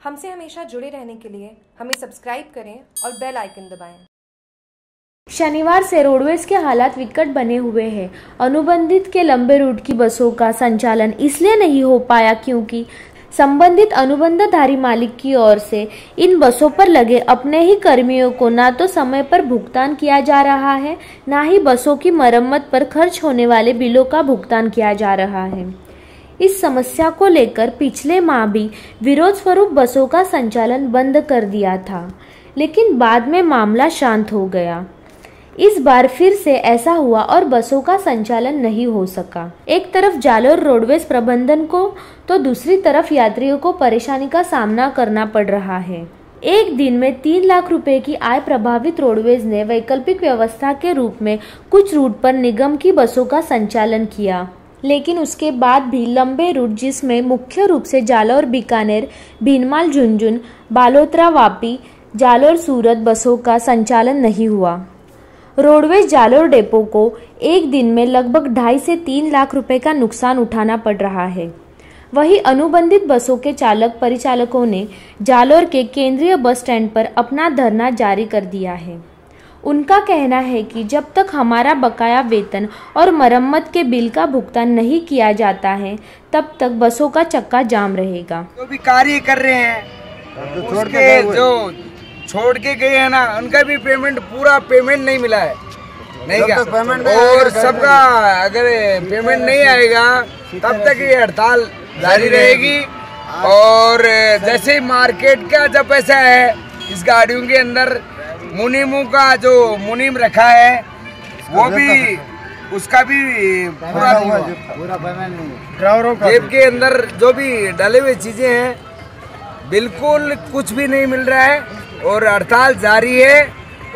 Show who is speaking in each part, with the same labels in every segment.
Speaker 1: हमसे हमेशा जुड़े रहने के लिए हमें सब्सक्राइब करें और बेल आइकन दबाएँ।
Speaker 2: शनिवार से रोडवेज़ के हालात विकट बने हुए हैं अनुबंधित के लंबे रूट की बसों का संचालन इसलिए नहीं हो पाया क्योंकि संबंधित अनुबंधधारी मालिक की ओर से इन बसों पर लगे अपने ही कर्मियों को ना तो समय पर भुगतान किया जा रहा है, ना ही बसों की मरम्मत पर खर्च होने वाले बिलों का भुगतान किया जा रहा है इस समस्या को लेकर पिछले माह भी विरोध स्वरूप बसों का संचालन बंद कर दिया था, लेकिन बाद में मामला शांत हो गया। इस बार फिर से ऐसा हुआ और बसों का संचालन नहीं हो सका। एक तरफ़ जालोर रोडवेज़ प्रबंधन को तो दूसरी तरफ़ यात्रियों को परेशानी का सामना करना पड़ रहा है। एक दिन में तीन लाख रुपए की आय प्रभावित रोडवेज़ ने वैकल्पिक व्यवस्था के रूप में कुछ रूट पर निगम की बसों का संचालन किया। लेकिन उसके बाद भी लंबे रूट जिसमें मुख्य रूप से जालौर, बीकानेर, भीनमाल, झुंझुन, बालोतरा, वापी, जालौर, सूरत बसों का संचालन नहीं हुआ। रोडवेज़ जालोर डेपो को एक दिन में लगभग ढाई से तीन लाख रुपए का नुकसान उठाना पड़ रहा है। वही अनुबंधित बसों के चालक परिचालकों ने जालोर के केंद्रीय बस स्टैंड पर अपना धरना जारी कर दिया है। उनका कहना है कि जब तक हमारा बकाया वेतन और मरम्मत के बिल का भुगतान नहीं किया जाता है तब तक बसों का चक्का जाम रहेगा।
Speaker 3: जो भी कार्य कर रहे हैं उसके जो छोड़ के गए हैं ना उनका भी पेमेंट पूरा पेमेंट नहीं मिला है। नहीं क्या? पेमेंट और सबका अगर पेमेंट नहीं आएगा तब तक ये हड़ताल जारी रहेगी। और जैसे मार्केट का जब पैसा है इस गाड़ियों के अंदर मुनीमू का जो मुनीम रखा है वो भी उसका भी पूरा नहीं हुआ। ड्राइवरों जेब के अंदर जो भी डाले हुए चीज़ें हैं बिल्कुल कुछ भी नहीं मिल रहा है और हड़ताल जारी है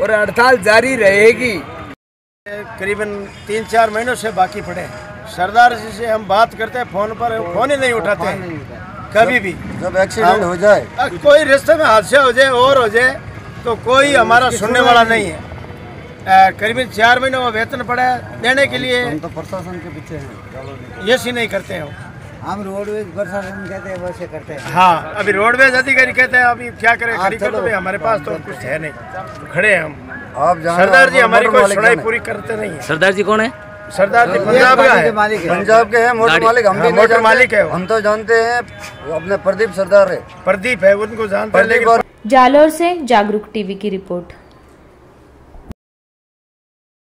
Speaker 3: और हड़ताल जारी रहेगी।
Speaker 4: करीबन तीन चार महीनों से बाकी पड़े सरदार जी से हम बात करते हैं फ़ोन पर फ़ोन ही नहीं उठाते। कभी भी।
Speaker 5: जब एक्सीडेंट हो। जाए।
Speaker 4: कोई रिश्ते में हादसा हो जाए और हो जाए तो कोई हमारा सुनने वाला नहीं? है। करीबन चार महीने में वेतन पड़ा है देने के लिए।
Speaker 5: हम तो प्रशासन के पीछे हैं।
Speaker 4: ये सी नहीं करते हैं
Speaker 5: हम रोडवेज़ प्रशासन कहते हैं वैसे करते हैं।
Speaker 4: हाँ अभी रोडवेज़ अधिकारी कहते हैं अभी क्या करें खड़ी कर तो हमारे पास तो कुछ है नहीं। खड़े हैं हम।
Speaker 5: आप
Speaker 4: सरदार जी हमारी कोई सुनाई पूरी करते नहीं है।
Speaker 6: सरदार जी कौन है?
Speaker 4: सरदार जी पंजाब का है।
Speaker 5: पंजाब के हैं मोटर मालिक हम भी
Speaker 4: हाँ, मोटर मालिक है
Speaker 5: हम तो जानते हैं अपने प्रदीप सरदार है।
Speaker 4: प्रदीप है उनको जानते हैं
Speaker 2: जालोर से जागरूक टीवी की रिपोर्ट।